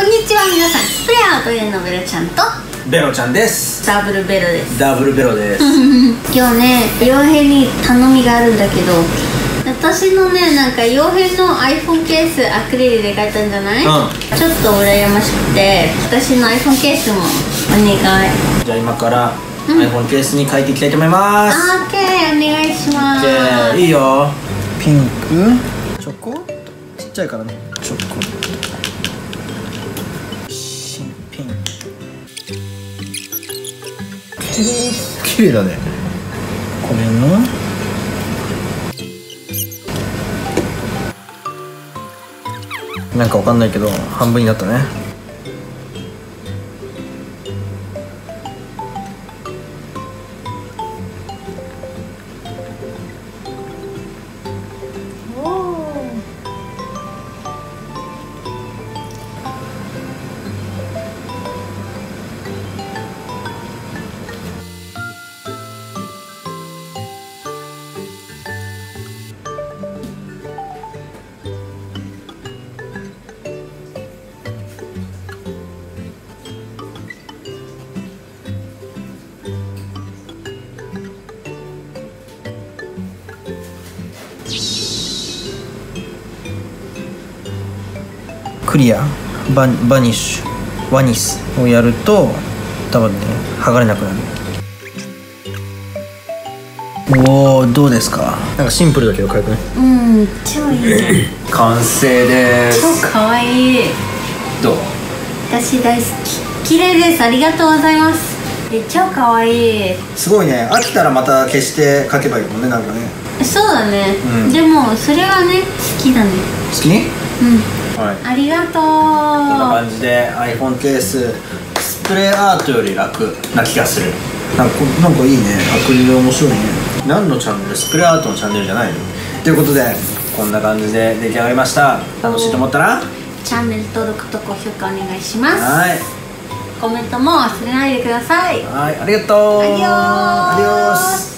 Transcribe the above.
こんにちは皆さん。スプレーアートへのベロちゃんと。ベロちゃんです。ダブルベロです。ダブルベロです。今日ね傭兵に頼みがあるんだけど私のねなんか傭兵の iPhone ケースアクリルで書いたんじゃない、うん。ちょっと羨ましくて私の iPhone ケースもお願い。じゃあ今からうん。iPhone ケースに書いていきたいと思います。あー OK お願いします。いいよ。ピンク？チョコ？ちっちゃいからね。チョコ綺麗だね。これななんかわかんないけど半分になったね。クリアババニッシュワニスをやると多分ね剥がれなくなる。おおどうですか？なんかシンプルだけどかゆくない？うん超いいね。完成で超かわいい。どう？私大好き。綺麗です。ありがとうございます。え超かわいい。すごいね。飽きたらまた消して書けばいいもんねなんかね。そうだね、うん。でもそれはね好きだね。好き？にうんはい。ありがとう。こんな感じで iPhone ケーススプレーアートより楽な気がする。なんかこなんかいいね。アクリル面白いね。何のチャンネル？スプレーアートのチャンネルじゃないの？ということでこんな感じで出来上がりました。楽しいと思ったら？チャンネル登録と高評価お願いします。はい。コメントも忘れないでください。はい。ありがとう。アディオー。スアディオース